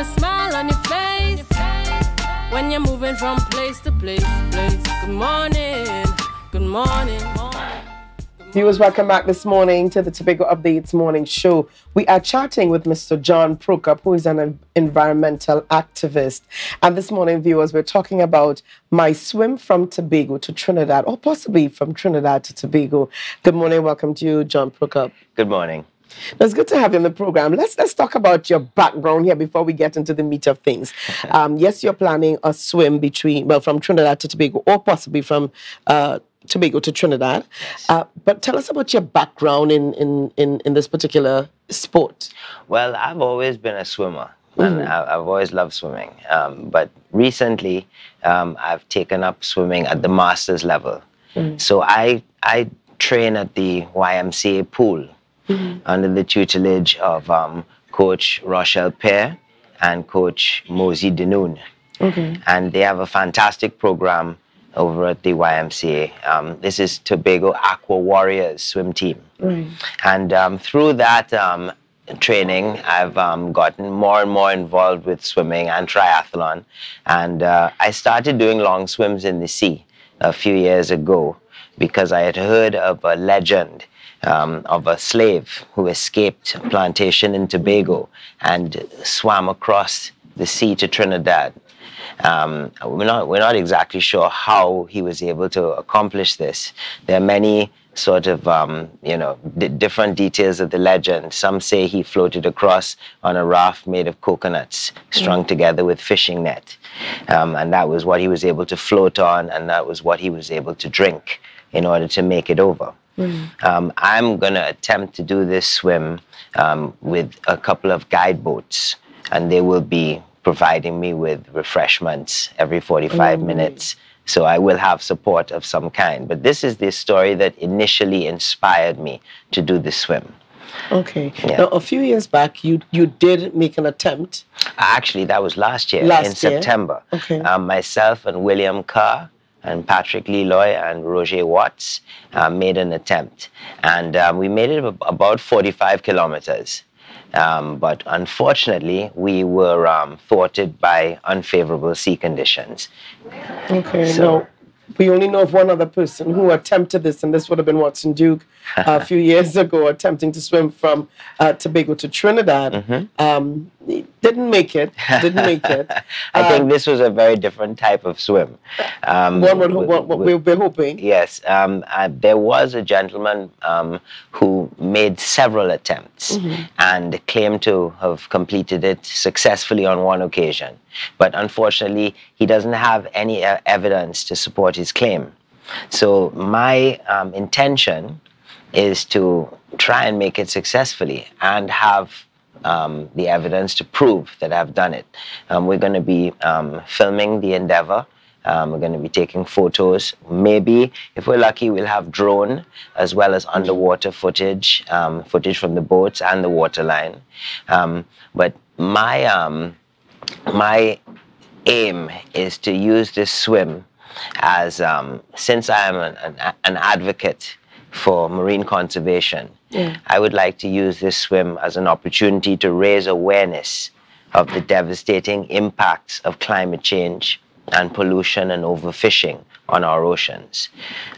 a smile on your face when you're moving from place to place. Place. Good morning. Good morning. Viewers, welcome back this morning to the Tobago Updates morning show. We are chatting with Mr. John Procope, who is an environmental activist. And this morning, viewers, we're talking about my swim from Tobago to Trinidad, or possibly from Trinidad to Tobago. Good morning. Welcome to you, John Procope. Good morning. It's good to have you on the program. Let's let's talk about your background here before we get into the meat of things. Um, yes, you're planning a swim between well from Trinidad to Tobago, or possibly from uh, Tobago to Trinidad. Yes. Uh, but tell us about your background in, in, in, in, this particular sport. Well, I've always been a swimmer. And mm-hmm. I've always loved swimming. Um, but recently, um, I've taken up swimming at the master's level. Mm-hmm. So I, I train at the YMCA pool mm-hmm. under the tutelage of um, Coach Rochelle Pear and Coach Mosey Denoon. Okay. And they have a fantastic program over at the YMCA. Um, this is Tobago Aqua Warriors swim team. Right. And um, through that um, training, I've um, gotten more and more involved with swimming and triathlon. And uh, I started doing long swims in the sea a few years ago because I had heard of a legend um, of a slave who escaped a plantation in Tobago and swam across the sea to Trinidad. Um, we're not we're not exactly sure how he was able to accomplish this. There are many sort of um, you know different details of the legend. Some say he floated across on a raft made of coconuts strung mm. together with fishing net, um, and that was what he was able to float on, and that was what he was able to drink in order to make it over. Mm. Um, I'm going to attempt to do this swim um, with a couple of guide boats, and they will be providing me with refreshments every 45 mm. minutes. So I will have support of some kind. But this is the story that initially inspired me to do the swim. Okay. Yeah. Now, a few years back, you you did make an attempt. Actually, that was last year last in year. September. Okay. Um, myself and William Carr and Patrick Leloy and Roger Watts uh, made an attempt, and um, we made it about 45 kilometers. Um, but unfortunately, we were um, thwarted by unfavorable sea conditions. Okay, so, no we only know of one other person who attempted this, and this would have been Watson Duke uh, a few years ago, attempting to swim from uh, Tobago to Trinidad. Mm-hmm. Um, didn't make it. Didn't make it. I uh, think this was a very different type of swim. Um, one would, what, what we were hoping. Yes, um, uh, there was a gentleman um, who made several attempts mm-hmm. and claimed to have completed it successfully on one occasion. But unfortunately, he doesn't have any uh, evidence to support his claim. So my um, intention is to try and make it successfully and have um, the evidence to prove that I've done it. Um, we're going to be um, filming the endeavor. Um, we're going to be taking photos. Maybe, if we're lucky, we'll have drone as well as underwater footage, um, footage from the boats and the waterline. Um, but my my aim is to use this swim as since I am an, an, an advocate for marine conservation. Yeah. I would like to use this swim as an opportunity to raise awareness of the devastating impacts of climate change and pollution and overfishing on our oceans.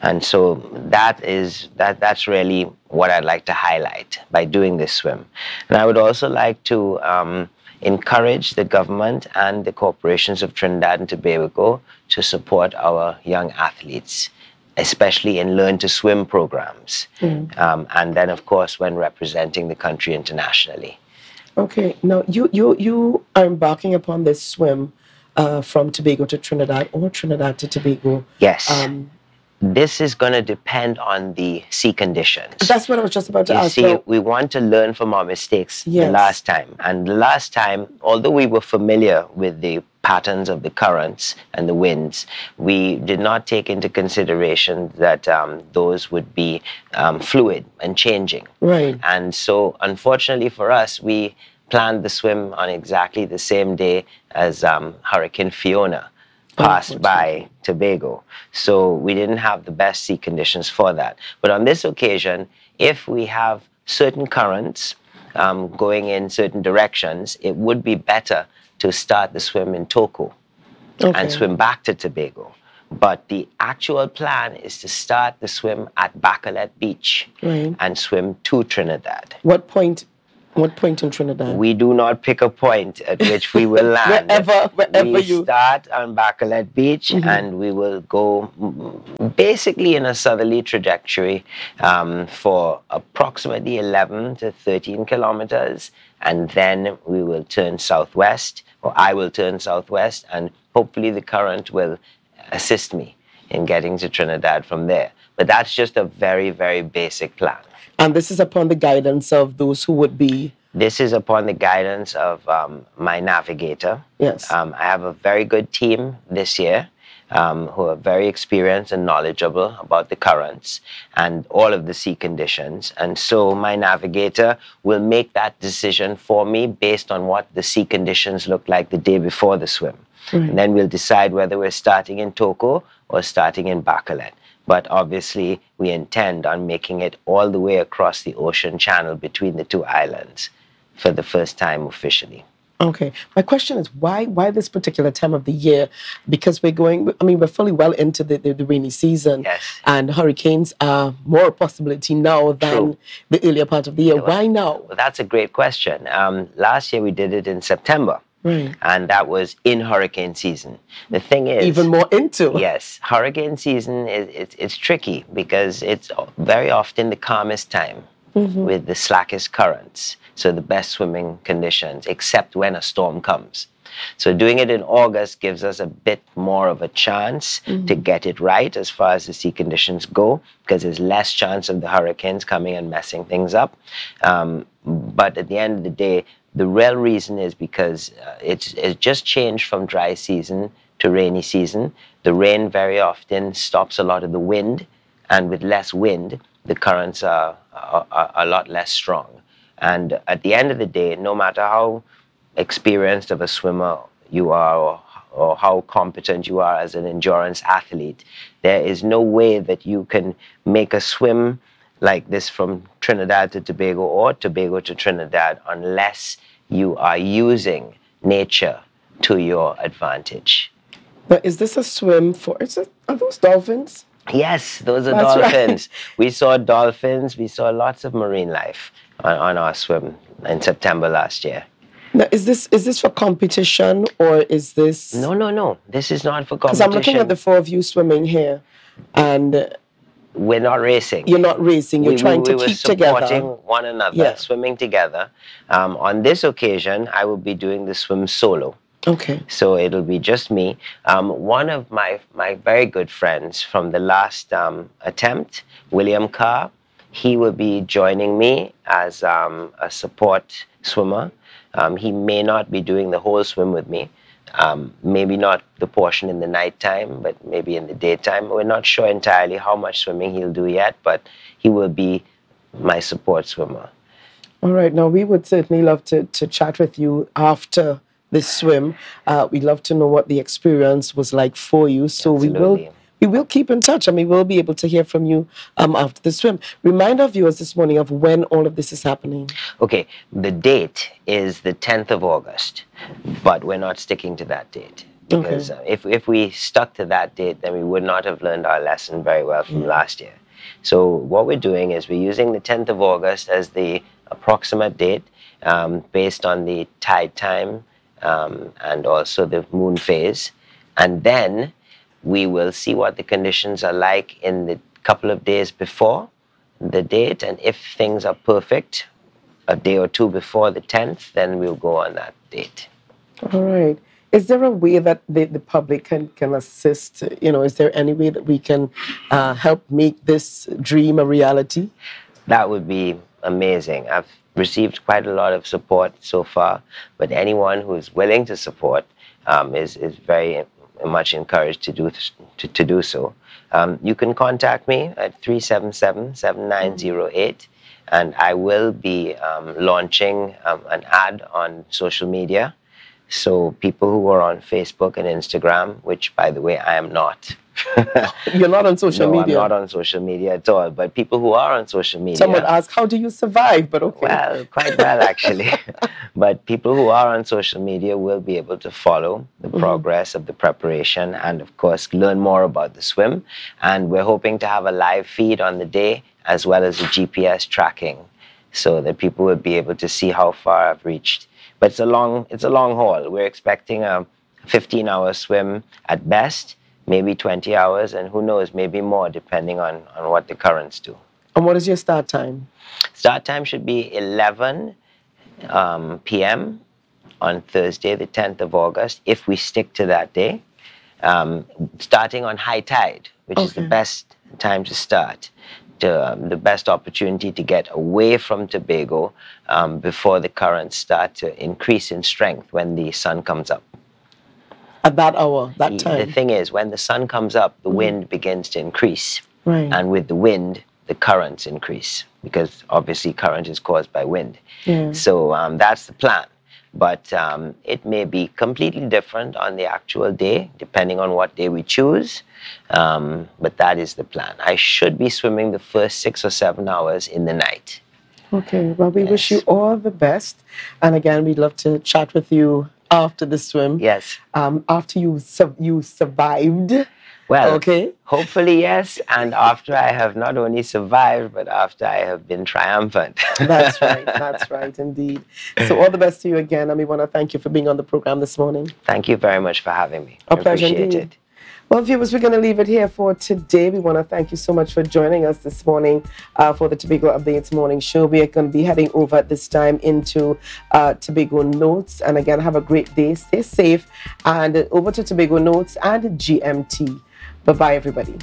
And so that is that that's really what I'd like to highlight by doing this swim. And I would also like to um, encourage the government and the corporations of Trinidad and Tobago to support our young athletes especially in learn to swim programs. Mm. Um, and then, of course, when representing the country internationally. Okay, now you, you, you are embarking upon this swim uh, from Tobago to Trinidad or Trinidad to Tobago. Yes. Um, this is going to depend on the sea conditions. That's what I was just about to you ask. See, well, we want to learn from our mistakes yes. the last time. And the last time, although we were familiar with the patterns of the currents and the winds, we did not take into consideration that um, those would be um, fluid and changing. Right. And so, unfortunately for us, we planned the swim on exactly the same day as um, Hurricane Fiona passed by Tobago. So we didn't have the best sea conditions for that. But on this occasion, if we have certain currents um, going in certain directions, it would be better to start the swim in Toco Okay. and swim back to Tobago. But the actual plan is to start the swim at Bacolet Beach Right. and swim to Trinidad. What point? What point in Trinidad? We do not pick a point at which we will land. Wherever- wherever we you- start on Bacolet Beach and we will go basically in a southerly trajectory um, for approximately 11 to 13 kilometers. And then we will turn southwest, or I will turn southwest, and hopefully the current will assist me in getting to Trinidad from there. But that's just a very, very basic plan. and this is upon the guidance of those who would be. This is upon the guidance of um, my navigator. Yes. Um, I have a very good team this year um, who are very experienced and knowledgeable about the currents and all of the sea conditions. And so my navigator will make that decision for me based on what the sea conditions look like the day before the swim. And then we'll decide whether we're starting in Toco or starting in Bacolet. But obviously, we intend on making it all the way across the ocean channel between the two islands for the first time officially. Okay. My question is why why this particular time of the year? Because we're going I mean we're fully well into the, the, the rainy season. Yes. And hurricanes are more a possibility now than True. the earlier part of the year. Why now? Well, that's a great question. Um, last year we did it in September, Right. and that was in hurricane season. The thing is, Even more into. yes, hurricane season is it's, it's tricky because it's very often the calmest time with the slackest currents, so the best swimming conditions, except when a storm comes. So doing it in August gives us a bit more of a chance to get it right as far as the sea conditions go, because there's less chance of the hurricanes coming and messing things up. Um, but at the end of the day, the real reason is because uh, it's, it's just changed from dry season to rainy season. The rain very often stops a lot of the wind, and with less wind, the currents are, are, are a lot less strong. And at the end of the day, no matter how experienced of a swimmer you are or, or how competent you are as an endurance athlete, there is no way that you can make a swim like this from Trinidad to Tobago or Tobago to Trinidad unless you are using nature to your advantage. But is this a swim for is it are those dolphins? Yes, those are That's right. dolphins. We saw dolphins. We saw lots of marine life on, on our swim in September last year. Now, is this is this for competition or is this No, no, no. This is not for competition. because. I'm looking at the four of you swimming here and We're not racing. you're not racing, you're we, trying we, to we were keep supporting together. one another, Yeah. swimming together. Um, on this occasion, I will be doing the swim solo. Okay. So it'll be just me. Um, one of my, my very good friends from the last um, attempt, William Carr, he will be joining me as um, a support swimmer. Um, he may not be doing the whole swim with me. Um, maybe not the portion in the nighttime, but maybe in the daytime. We're not sure entirely how much swimming he'll do yet, but he will be my support swimmer. All right. Now we would certainly love to to chat with you after this swim. Uh, we'd love to know what the experience was like for you. So we will we will keep in touch and we will be able to hear from you um, after the swim. Remind our viewers this morning of when all of this is happening. Okay, the date is the 10th of August, but we're not sticking to that date. Because uh, if, if we stuck to that date, then we would not have learned our lesson very well from last year. So, what we're doing is we're using the 10th of August as the approximate date um, based on the tide time um, and also the moon phase. And then we will see what the conditions are like in the couple of days before the date. And if things are perfect, a day or two before the 10th, then we'll go on that date. All right. Is there a way that the, the public can, can assist? You know, is there any way that we can uh, help make this dream a reality? That would be amazing. I've received quite a lot of support so far, but anyone who is willing to support um, is, is very much encouraged to do, to, to do so. Um, you can contact me at 377 7908, and I will be um, launching um, an ad on social media. So, people who are on Facebook and Instagram, which by the way, I am not, You're not on social no, media. I'm not on social media at all. But people who are on social media. Someone asked, "How do you survive?" But okay. Well, quite well actually. but people who are on social media will be able to follow the Mm-hmm. progress of the preparation and, of course, learn more about the swim. And we're hoping to have a live feed on the day as well as a GPS tracking, so that people will be able to see how far I've reached. But it's a long, it's a long haul. We're expecting a 15-hour swim at best, maybe 20 hours, and who knows, maybe more, depending on, on what the currents do. and what is your start time? Start time should be 11 um, p.m. on Thursday, the 10th of August, if we stick to that day. Um, starting on high tide, which is the best time to start, to, um, the best opportunity to get away from Tobago um, before the currents start to increase in strength when the sun comes up. At that hour, that time. The thing is, when the sun comes up, the wind begins to increase. right. And with the wind, the currents increase because obviously current is caused by wind. Yeah. So um, that's the plan. But um, it may be completely different on the actual day, depending on what day we choose. Um, but that is the plan. I should be swimming the first six or seven hours in the night. Okay, well, we wish you all the best. And again, we'd love to chat with you after the swim. Yes. Um, after you su- you survived. Well, Okay. hopefully, yes. And after I have not only survived, but after I have been triumphant. That's right. That's right, indeed. So, all the best to you again. And we want to thank you for being on the program this morning. Thank you very much for having me. A I pleasure appreciate indeed. it. Well, viewers, we're going to leave it here for today. We want to thank you so much for joining us this morning uh, for the Tobago Updates morning show. We are going to be heading over at this time into uh, Tobago Notes. And again, have a great day. Stay safe. And over to Tobago Notes and GMT. Bye bye, everybody.